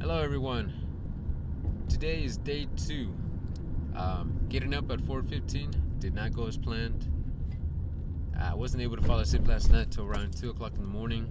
Hello, everyone. Today is day two. Um, getting up at 4:15 did not go as planned. I wasn't able to fall asleep last night till around two o'clock in the morning,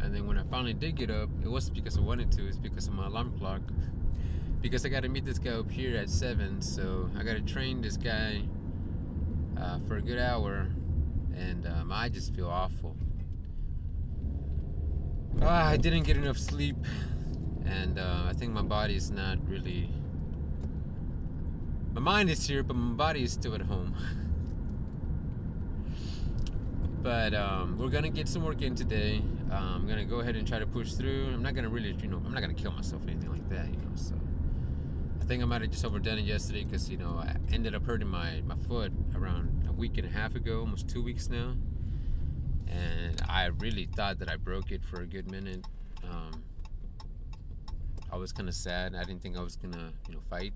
and then when I finally did get up, it wasn't because I wanted to. It's because of my alarm clock. Because I got to meet this guy up here at seven, so I got to train this guy uh, for a good hour, and um, I just feel awful. Ah, I didn't get enough sleep and uh, I think my body is not really. My mind is here, but my body is still at home. but um, we're gonna get some work in today. Uh, I'm gonna go ahead and try to push through. I'm not gonna really, you know, I'm not gonna kill myself or anything like that, you know. So I think I might have just overdone it yesterday because you know I ended up hurting my my foot around a week and a half ago, almost two weeks now, and I really thought that I broke it for a good minute. Um, I was kind of sad. I didn't think I was gonna, you know, fight.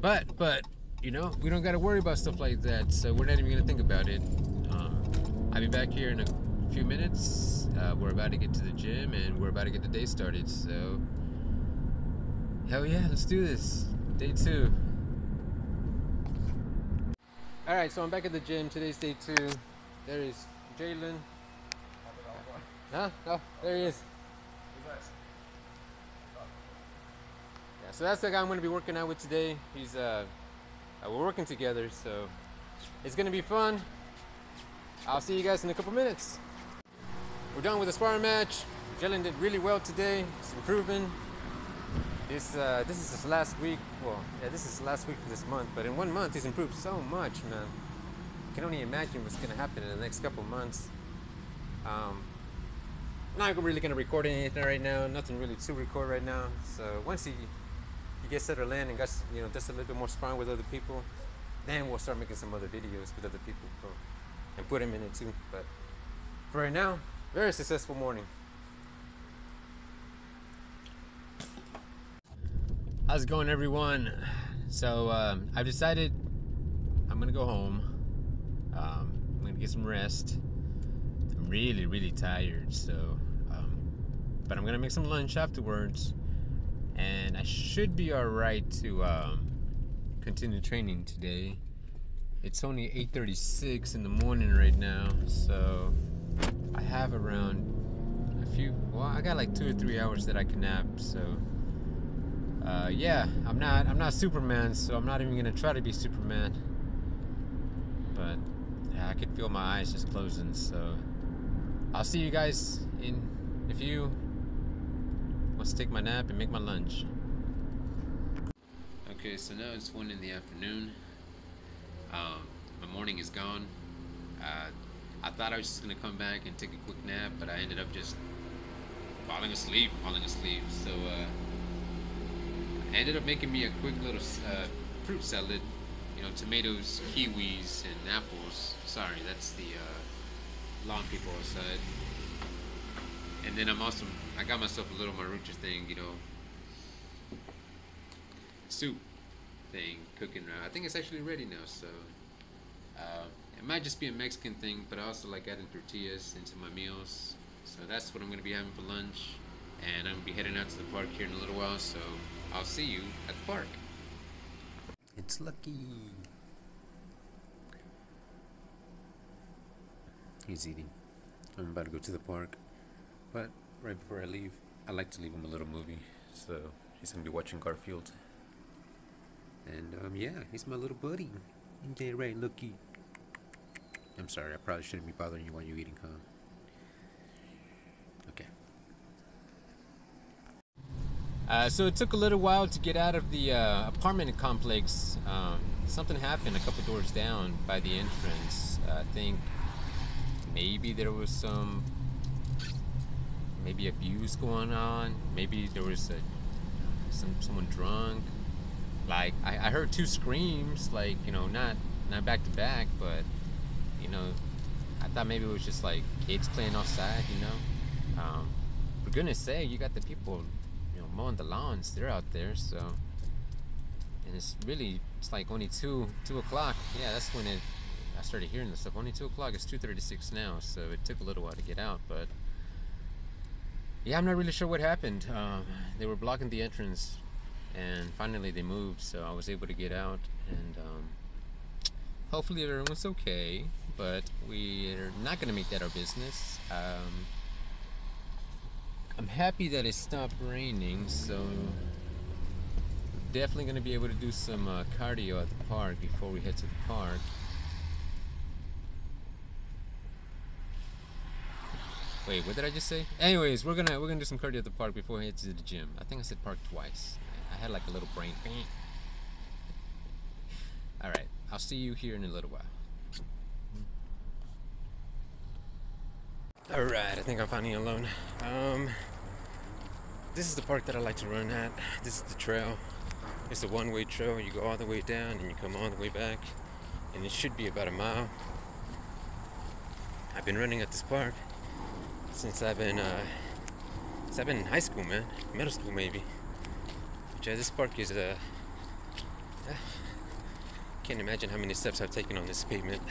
but, but, you know, we don't gotta worry about stuff like that. So we're not even gonna think about it. Um, I'll be back here in a few minutes. Uh, we're about to get to the gym and we're about to get the day started. So, hell yeah, let's do this. Day two. All right, so I'm back at the gym. Today's day two. There is Jalen. Huh? Oh, there he is. Yeah, so that's the guy I'm going to be working out with today. He's uh, uh, we're working together, so it's going to be fun. I'll see you guys in a couple minutes. We're done with the sparring match. Jalen did really well today. He's improving. This uh, this is his last week. Well, yeah, this is last week for this month. But in one month, he's improved so much, man. I can only imagine what's gonna happen in the next couple months. Um, not really gonna record anything right now. Nothing really to record right now. So once he he gets settled in and got you know just a little bit more sparring with other people, then we'll start making some other videos with other people and put them in it too. But for right now, very successful morning. How's it going, everyone? So um, I've decided I'm gonna go home. Um, I'm gonna get some rest. I'm really, really tired. So, um, but I'm gonna make some lunch afterwards, and I should be all right to um, continue training today. It's only 8:36 in the morning right now, so I have around a few. Well, I got like two or three hours that I can nap. So uh, yeah, I'm not I'm not Superman, so I'm not even gonna try to be Superman. But yeah, I could feel my eyes just closing. So I'll see you guys in a few. Let's take my nap and make my lunch. Okay, so now it's one in the afternoon. Um, my morning is gone. Uh, I thought I was just gonna come back and take a quick nap, but I ended up just falling asleep, falling asleep. So. Uh, I ended up making me a quick little uh, fruit salad. You know, tomatoes, kiwis, and apples. Sorry, that's the uh, lawn people outside. And then I'm also, I got myself a little Maruchan thing, you know, soup thing cooking. I think it's actually ready now, so uh, it might just be a Mexican thing, but I also like adding tortillas into my meals. So that's what I'm to be having for lunch. And I'm to be heading out to the park here in a little while, so I'll see you at the park. It's Lucky. He's eating. I'm about to go to the park. But right before I leave, I like to leave him a little movie. So he's to be watching Garfield. And um, yeah, he's my little buddy. That right, Lucky? I'm sorry, I probably shouldn't be bothering you while you're eating, huh? Okay. Uh, so it took a little while to get out of the uh, apartment complex. Um, something happened a couple doors down by the entrance. Uh, I think maybe there was some maybe abuse going on. Maybe there was a, some someone drunk. Like I, I heard two screams, like you know, not not back to back, but you know, I thought maybe it was just like kids playing outside. You know, um, for goodness sake, you got the people you know, mowing the lawns. They're out there, so and it's really it's like only two two o'clock. Yeah, that's when it. I started hearing this stuff. Only two o'clock. It's two thirty six now, so it took a little while to get out, but yeah, I'm not really sure what happened. Um, they were blocking the entrance, and finally they moved, so I was able to get out. And um, hopefully everyone's okay. But we're not gonna make that our business. Um, I'm happy that it stopped raining, so definitely gonna be able to do some uh, cardio at the park before we head to the park. Wait, what did I just say? Anyways, we're gonna we're gonna do some cardio at the park before we head to the gym. I think I said park twice. I had like a little brain. All right, I'll see you here in a little while. All right, I think I'm finally alone. Um, this is the park that I like to run at. This is the trail. It's a one-way trail. You go all the way down and you come all the way back, and it should be about a mile. I've been running at this park since I've been uh, since I've been in high school, man, middle school maybe. Which uh, this park is uh, uh, can't imagine how many steps I've taken on this pavement.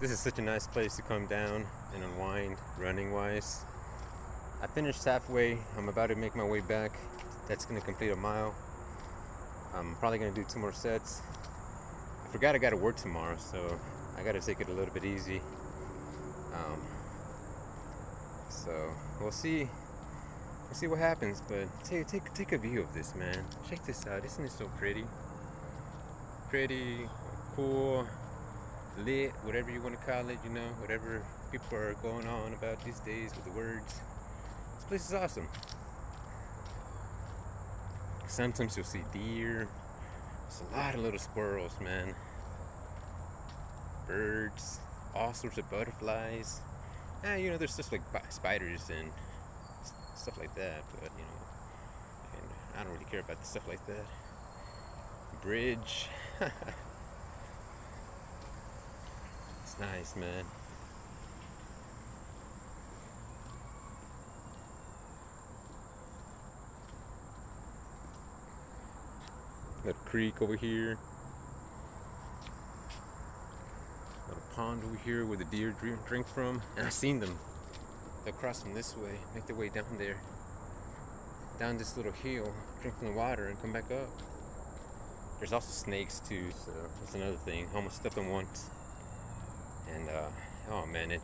This is such a nice place to come down and unwind running wise. I finished halfway. I'm about to make my way back. That's gonna complete a mile. I'm probably gonna do two more sets. I forgot I gotta work tomorrow, so I gotta take it a little bit easy. Um, so we'll see. We'll see what happens. But take take take a view of this, man. Check this out. Isn't it so pretty? Pretty, cool, lit, whatever you want to call it. You know, whatever people are going on about these days with the words. This place is awesome. Sometimes you'll see deer. There's a lot of little squirrels, man birds, all sorts of butterflies. Ah, you know, there's just like spiders and stuff like that, but you know, and I don't really care about the stuff like that. Bridge. it's nice, man. Little creek over here. Pond over here where the deer drink from. And I've seen them. They'll cross from this way, make their way down there. Down this little hill, drink from the water and come back up. There's also snakes too, so that's another thing. I Almost stepped on once. And uh, oh man, it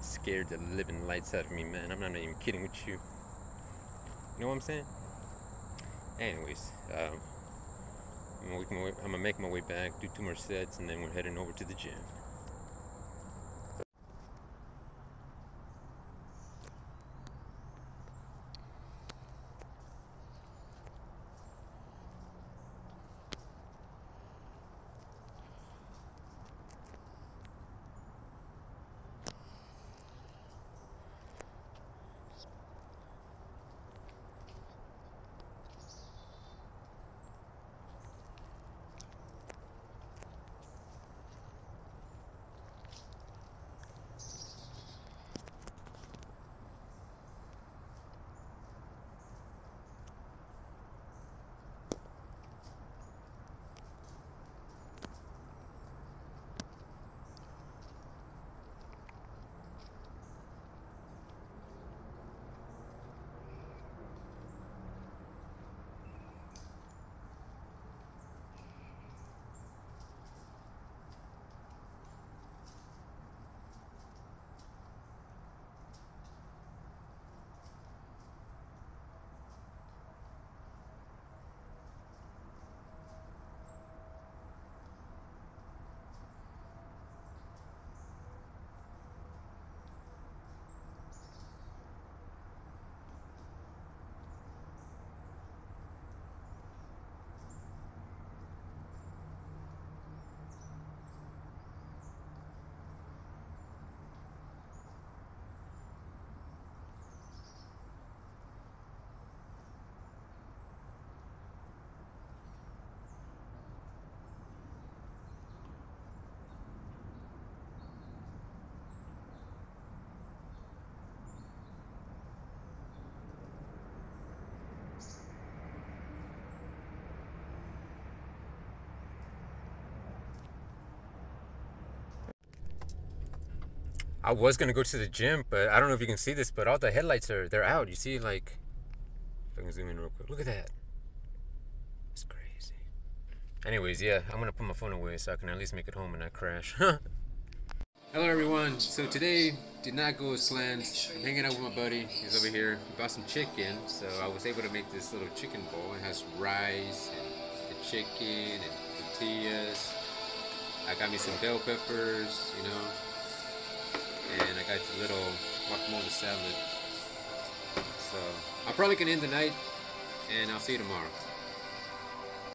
scared the living lights out of me, man. I'm not even kidding with you. You know what I'm saying? Anyways, um, I'm gonna make my way back, do two more sets, and then we're heading over to the gym. I was gonna go to the gym, but I don't know if you can see this, but all the headlights are they're out. You see, like, if I can zoom in real quick. Look at that. It's crazy. Anyways, yeah, I'm gonna put my phone away so I can at least make it home and not crash. Hello everyone. So today did not go as planned. I'm hanging out with my buddy. He's over here. We bought some chicken, so I was able to make this little chicken bowl. It has rice and the chicken and tortillas. I got me some bell peppers, you know, and I got the little guacamole salad. So I'm probably gonna end the night, and I'll see you tomorrow.